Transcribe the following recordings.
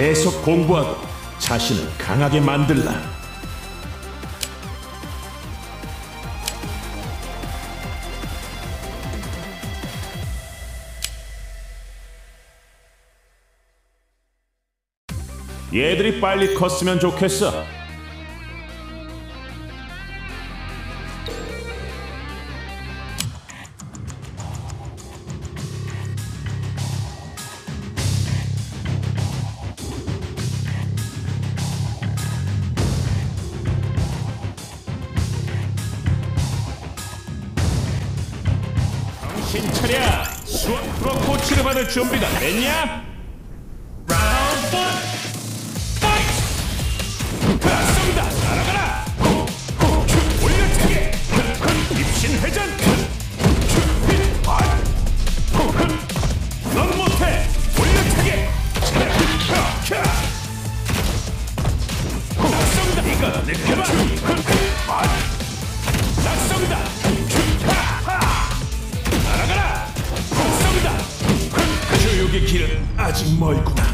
계속 공부하고 자신을 강하게 만들라. 얘들이 빨리 컸으면 좋겠어. 받을 준비가 됐냐? 라운드! 아직 멀구나.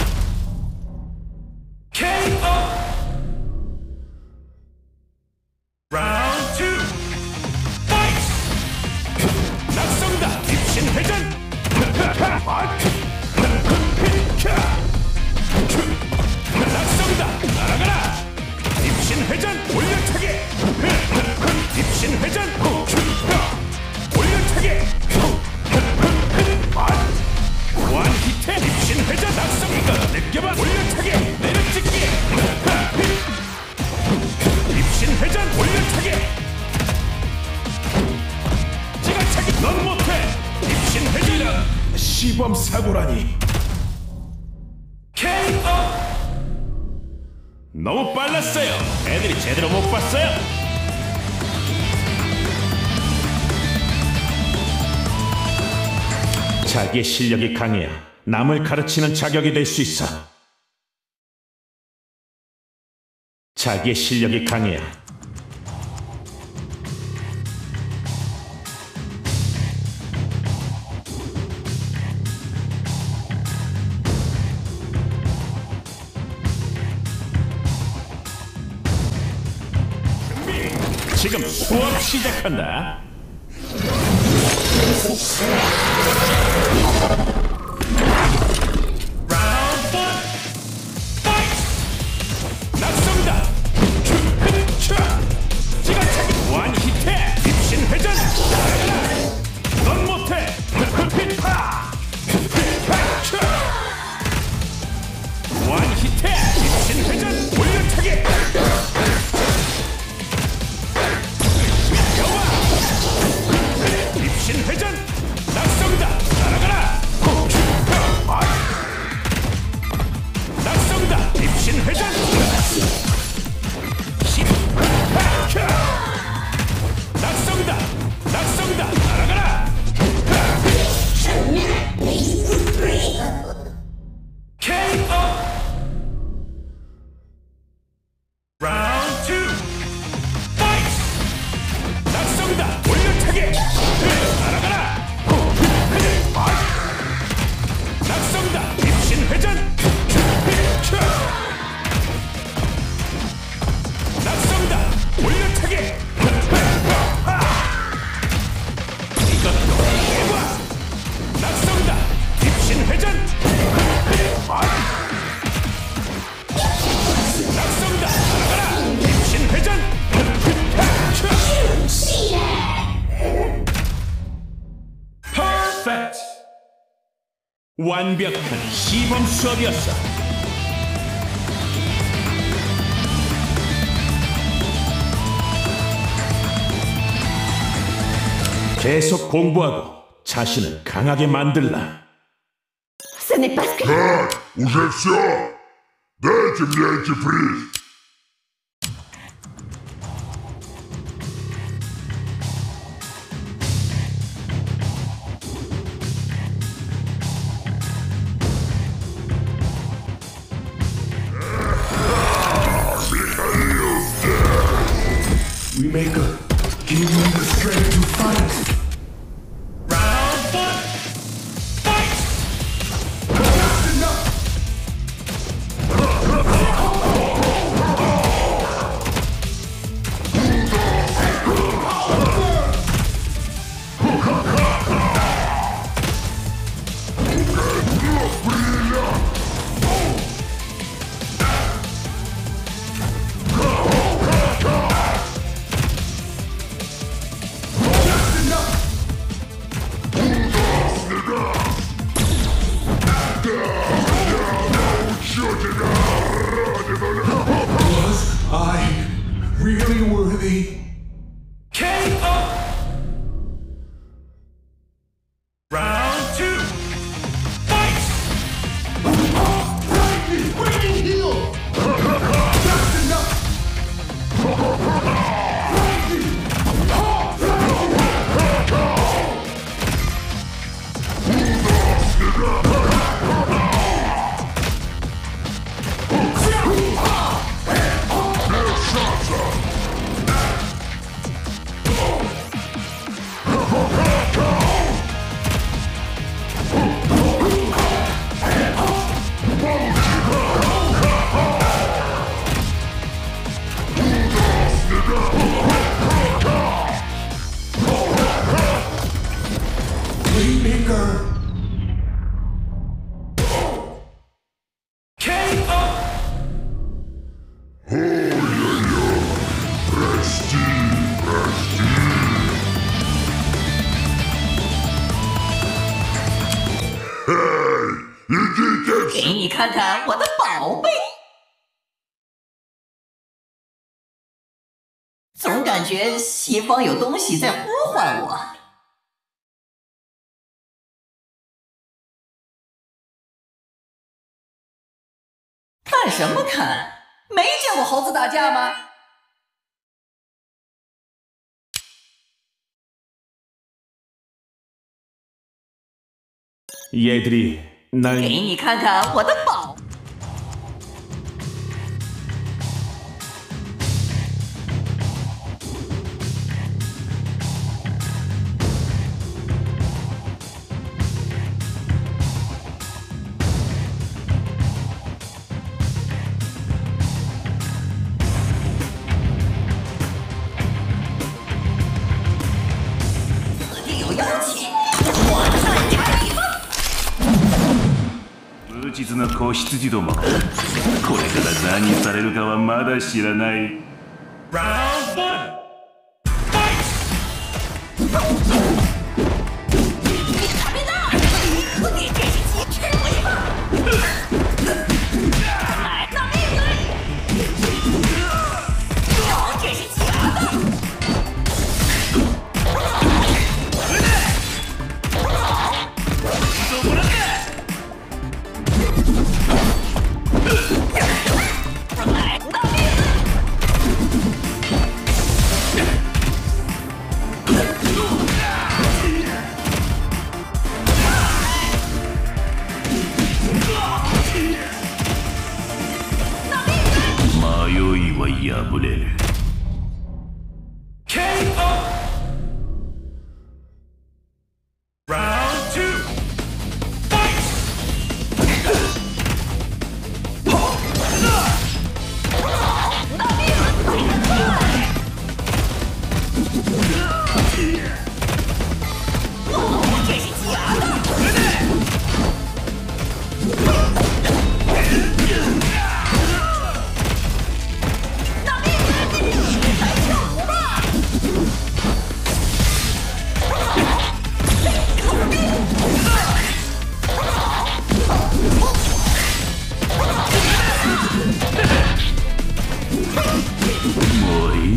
빨랐어요. 애들이 제대로 못 봤어요. 자기의 실력이 강해야 남을 가르치는 자격이 될 수 있어. 자기의 실력이 강해야 수업 시작한다. 완벽한 시범 수업이었어. 계속 공부하고 자신을 강하게 만들라. Ce n'est pas ce que... Non, vous êtes sûr Dès que vous êtes pris a give me the strength to fight. Really worthy? 给你看看我的宝贝。总感觉西方有东西在呼唤我。看什么看？没见过猴子打架吗？얘들이 给你看看我的宝。羊ども。これから何されるかはまだ知らない。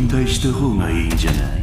引退した方がいいんじゃない？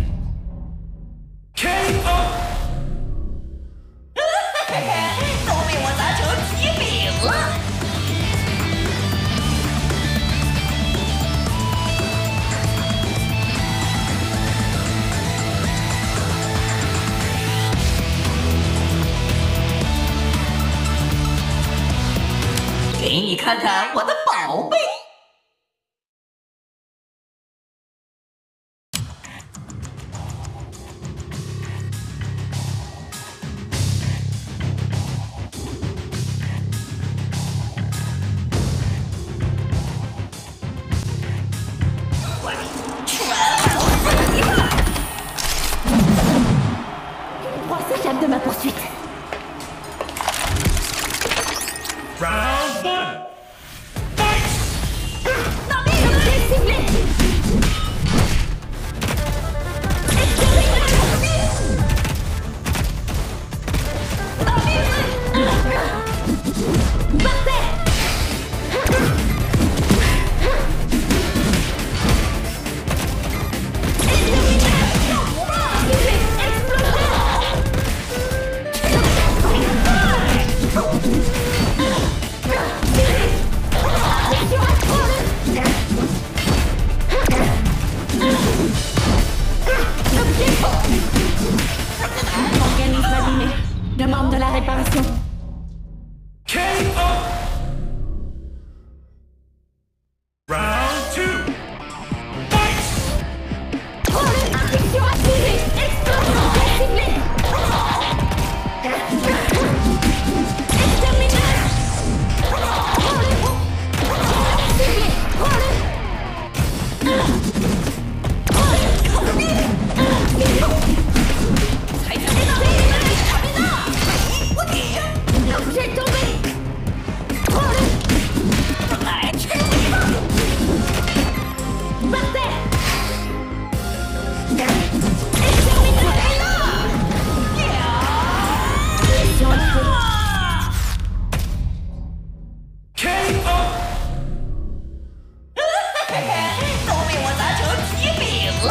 嘿嘿，都被我砸成皮饼了。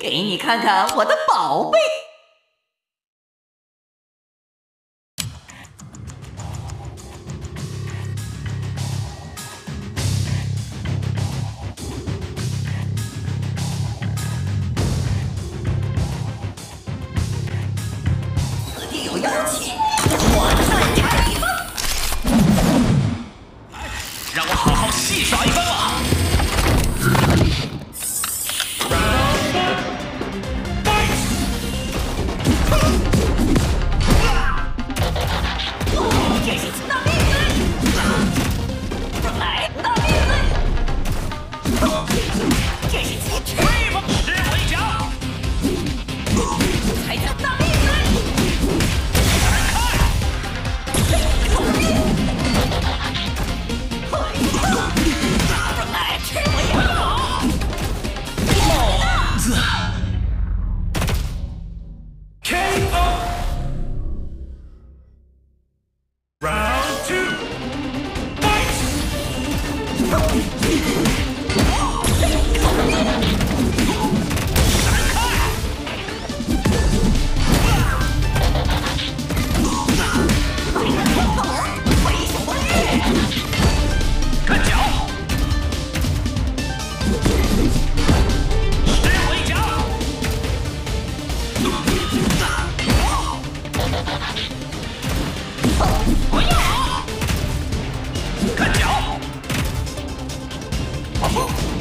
给你看看我的宝贝。Whoa.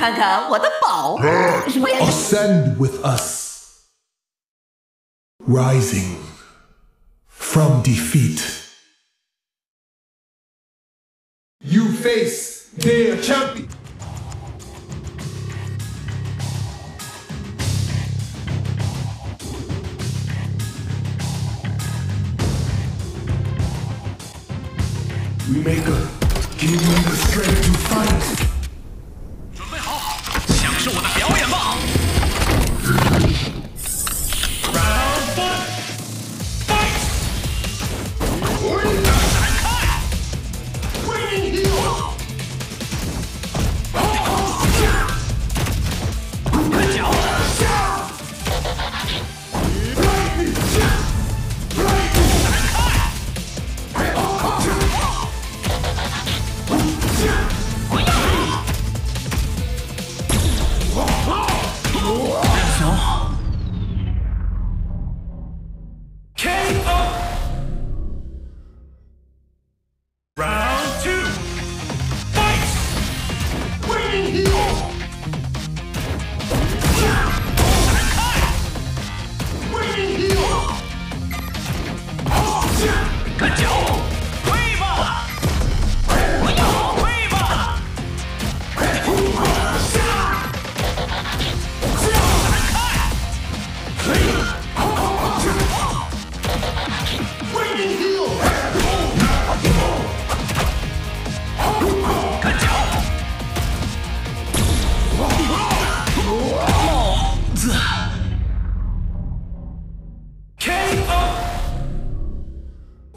看看我的宝。Ascend with us, rising from defeat. You face their champion. We make a, give me the strength to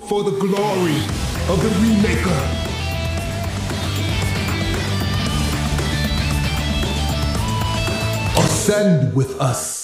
for the glory of the Remaker. Ascend with us.